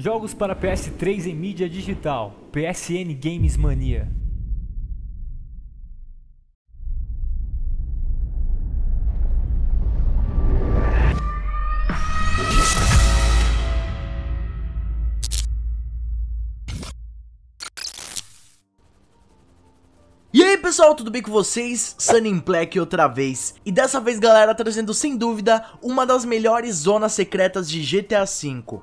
Jogos para PS3 em mídia digital. PSN Games Mania. E aí pessoal, tudo bem com vocês? Sunny Black outra vez E dessa vez galera, trazendo sem dúvida uma das melhores zonas secretas de GTA V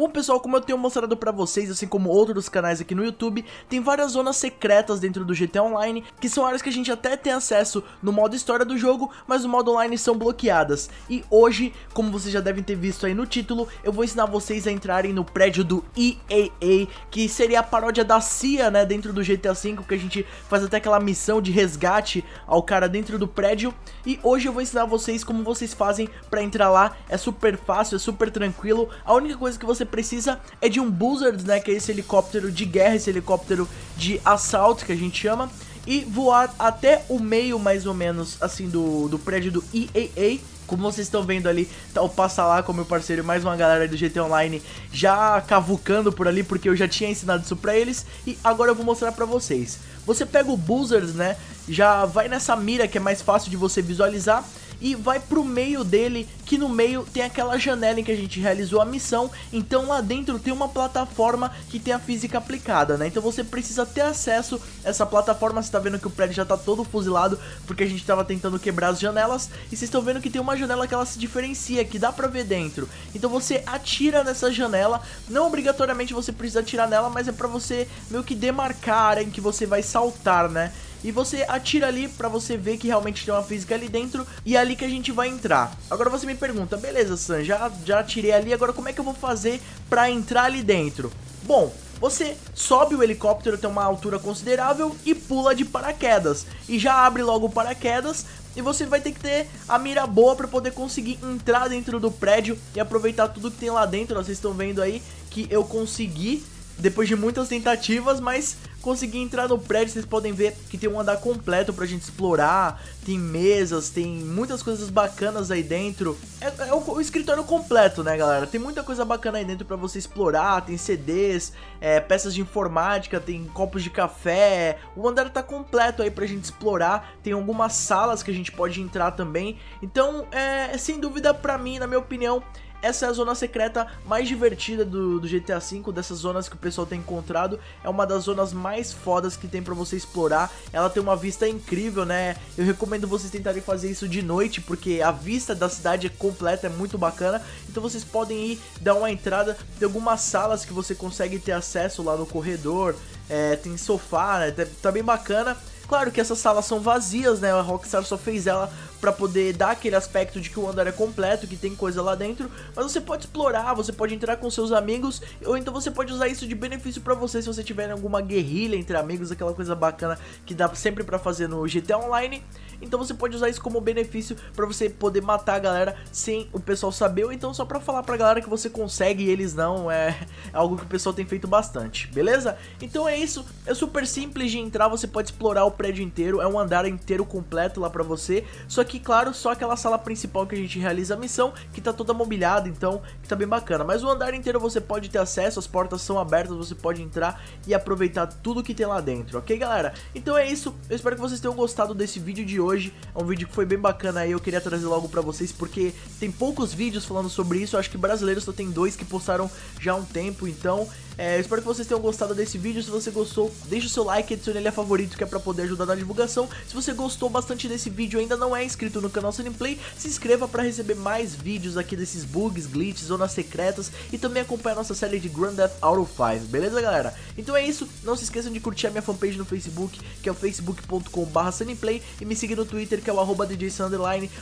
Bom pessoal, como eu tenho mostrado pra vocês, assim como outros canais aqui no YouTube, tem várias zonas secretas dentro do GTA Online, que são áreas que a gente até tem acesso no modo história do jogo, mas no modo online são bloqueadas. E hoje, como vocês já devem ter visto aí no título, eu vou ensinar vocês a entrarem no prédio do EAA, que seria a paródia da CIA, né, dentro do GTA V, que a gente faz até aquela missão de resgate ao cara dentro do prédio. E hoje eu vou ensinar vocês como vocês fazem pra entrar lá, é super fácil, é super tranquilo, a única coisa que você precisa é de um Buzzard, né, que é esse helicóptero de guerra, esse helicóptero de assalto que a gente chama, e voar até o meio mais ou menos assim do, do prédio do EAA, como vocês estão vendo ali, tá o Passa Lá com meu parceiro e mais uma galera do GT Online já cavucando por ali, porque eu já tinha ensinado isso pra eles, e agora eu vou mostrar pra vocês. Você pega o Buzzard, né, já vai nessa mira que é mais fácil de você visualizar, e vai pro meio dele, que no meio tem aquela janela em que a gente realizou a missão, então lá dentro tem uma plataforma que tem a física aplicada, né? Então você precisa ter acesso a essa plataforma, você tá vendo que o prédio já tá todo fuzilado, porque a gente tava tentando quebrar as janelas, e vocês estão vendo que tem uma janela que ela se diferencia, que dá pra ver dentro. Então você atira nessa janela, não obrigatoriamente você precisa atirar nela, mas é pra você meio que demarcar a área em que você vai saltar, né? E você atira ali pra você ver que realmente tem uma física ali dentro e é ali que a gente vai entrar. Agora você me pergunta, beleza Sam, já, já atirei ali, agora como é que eu vou fazer pra entrar ali dentro? Bom, você sobe o helicóptero até uma altura considerável e pula de paraquedas. E já abre logo o paraquedas e você vai ter que ter a mira boa para poder conseguir entrar dentro do prédio e aproveitar tudo que tem lá dentro. Vocês estão vendo aí que eu consegui depois de muitas tentativas, mas consegui entrar no prédio, vocês podem ver que tem um andar completo pra gente explorar, tem mesas, tem muitas coisas bacanas aí dentro. É, é o, o, escritório completo, né, galera? Tem muita coisa bacana aí dentro pra você explorar, tem CDs, é, peças de informática, tem copos de café, o andar tá completo aí pra gente explorar, tem algumas salas que a gente pode entrar também. Então, é, sem dúvida pra mim, na minha opinião, essa é a zona secreta mais divertida do, do, GTA V, dessas zonas que o pessoal tem encontrado. É uma das zonas mais fodas que tem pra você explorar. Ela tem uma vista incrível, né? Eu recomendo vocês tentarem fazer isso de noite, porque a vista da cidade é completa, é muito bacana. Então vocês podem ir dar uma entrada. Tem algumas salas que você consegue ter acesso lá no corredor. É, tem sofá, né? Tá, tá bem bacana. Claro que essas salas são vazias, né? A Rockstar só fez ela para poder dar aquele aspecto de que o andar é completo, que tem coisa lá dentro, mas você pode explorar, você pode entrar com seus amigos, ou então você pode usar isso de benefício para você se você tiver alguma guerrilha entre amigos, aquela coisa bacana que dá sempre para fazer no GTA Online. Então você pode usar isso como benefício para você poder matar a galera sem o pessoal saber, ou então só para falar pra galera que você consegue e eles não, é, é algo que o pessoal tem feito bastante, beleza? Então é isso, é super simples de entrar, você pode explorar o prédio inteiro, é um andar inteiro completo lá pra você, só que claro, só aquela sala principal que a gente realiza a missão, que tá toda mobiliada, então que tá bem bacana, mas o andar inteiro você pode ter acesso, as portas são abertas, você pode entrar e aproveitar tudo que tem lá dentro, ok galera? Então é isso, eu espero que vocês tenham gostado desse vídeo de hoje. É um vídeo que foi bem bacana aí, eu queria trazer logo pra vocês, porque tem poucos vídeos falando sobre isso. Eu acho que brasileiros só tem dois que postaram já há um tempo, então é, espero que vocês tenham gostado desse vídeo. Se você gostou, deixa o seu like, adicione ele a favorito, que é pra poder ajudar na divulgação. Se você gostou bastante desse vídeo e ainda não é inscrito no canal Play, se inscreva pra receber mais vídeos aqui desses bugs, glitches, zonas secretas e também acompanhar nossa série de Grand Theft Auto 5, beleza galera? Então é isso, não se esqueçam de curtir a minha fanpage no Facebook, que é o facebook.com.br Sunnyplay e me seguir no Twitter, que é o arroba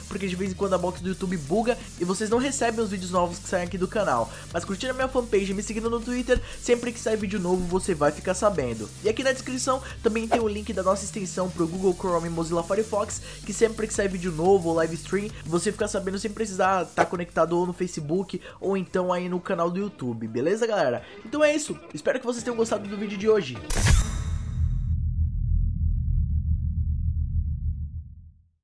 porque de vez em quando a box do YouTube buga e vocês não recebem os vídeos novos que saem aqui do canal. Mas curtindo a minha fanpage e me seguindo no Twitter, sempre que sair vídeo novo você vai ficar sabendo. E aqui na descrição também tem o link da nossa extensão pro Google Chrome e Mozilla Firefox, que sempre que sair vídeo novo ou live stream, você fica sabendo sem precisar estar tá conectado ou no Facebook ou então aí no canal do YouTube, beleza galera? Então é isso, espero que vocês tenham gostado do vídeo de hoje.